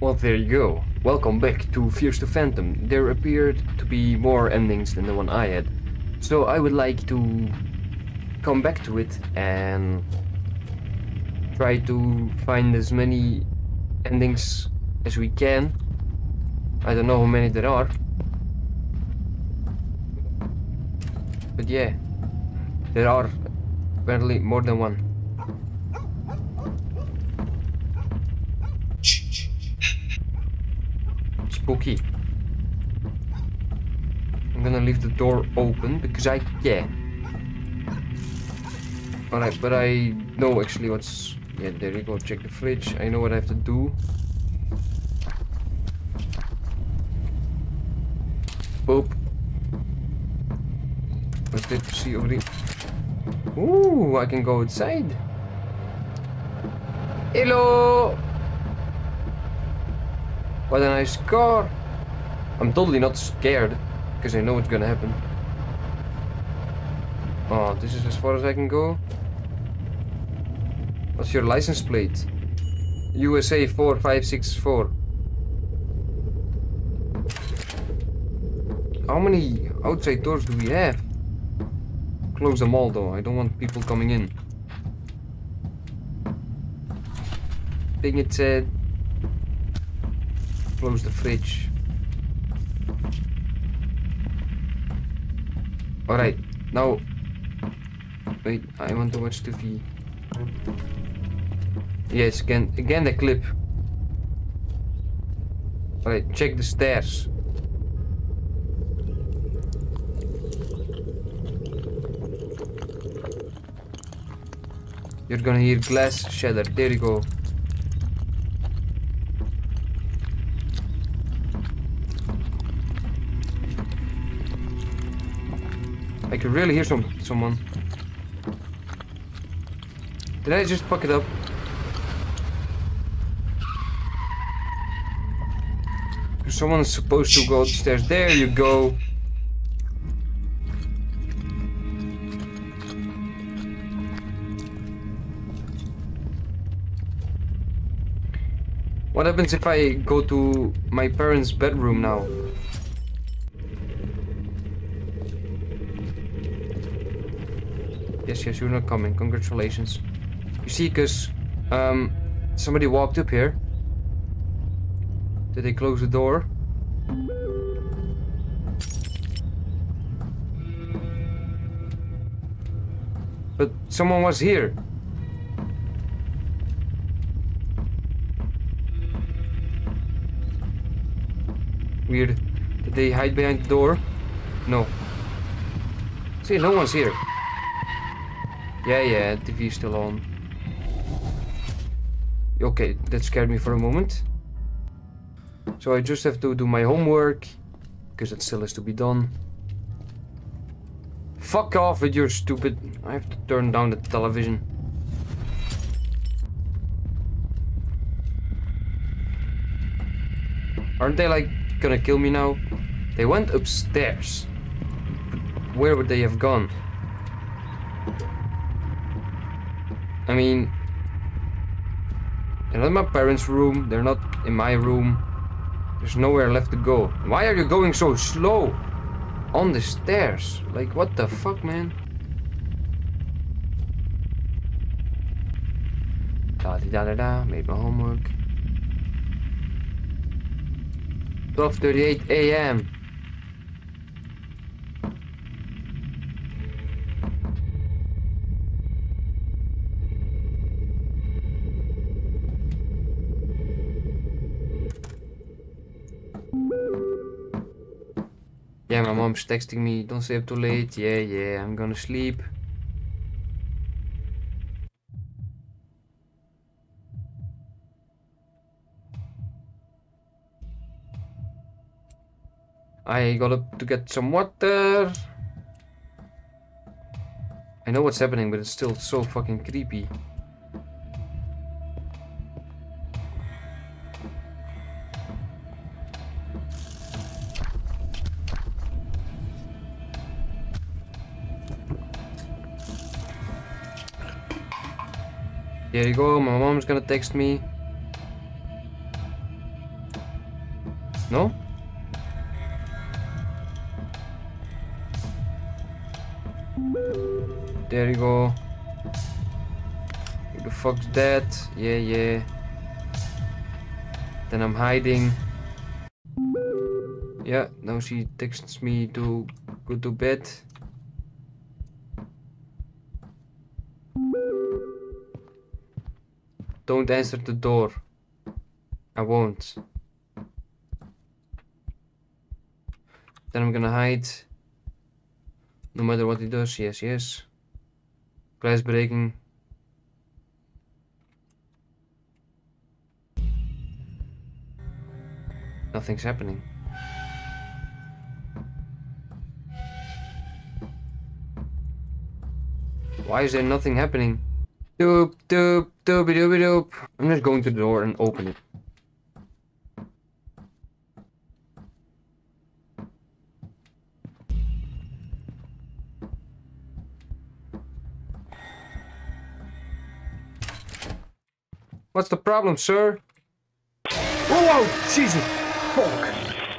Well, there you go. Welcome back to Fears to Fathom. There appeared to be more endings than the one I had. So I would like to come back to it and try to find as many endings as we can. I don't know how many there are. But yeah, there are apparently more than one. I'm gonna leave the door open because I can. Alright, but I know actually what's... Yeah, there you go, check the fridge. I know what I have to do. Boop. What's that to see over here? Ooh, I can go outside. Hello! What a nice car. I'm totally not scared, because I know what's gonna happen. Oh, this is as far as I can go. What's your license plate? USA 4564. How many outside doors do we have? Close them all though, I don't want people coming in. Thing it said. Close the fridge. Alright, now... Wait, I want to watch TV. Yes, again, again the clip. Alright, check the stairs. You're gonna hear glass shatter. There you go. Can really hear some someone. Did I just fuck it up? Someone's supposed to go upstairs. There you go. What happens if I go to my parents' bedroom now? Yes, yes, you're not coming. Congratulations. You see, because um, somebody walked up here. Did they close the door? But someone was here. Weird. Did they hide behind the door? No. See, no one's here. Yeah, yeah, TV still on. Okay, that scared me for a moment. So I just have to do my homework, because it still has to be done. Fuck off with your stupid... I have to turn down the television. Aren't they like gonna kill me now? They went upstairs. Where would they have gone? I mean, they're not in my parents' room, they're not in my room. There's nowhere left to go. Why are you going so slow? On the stairs. Like, what the fuck, man? Da da da da, made my homework. 12.38 a.m. Yeah, my mom's texting me, don't stay up too late. Yeah, yeah, I'm gonna sleep. I got up to get some water. I know what's happening, but it's still so fucking creepy. There you go, my mom's gonna text me. No? There you go. Who the fuck's that? Yeah, yeah. Then I'm hiding. Yeah, now she texts me to go to bed. Don't answer the door. I won't. Then I'm gonna hide. No matter what he does, yes, yes. Glass breaking. Nothing's happening. Why is there nothing happening? Doop, doop, doopy doopy doop. I'm just going to the door and open it. What's the problem, sir? Whoa, whoa, Jesus! Fuck!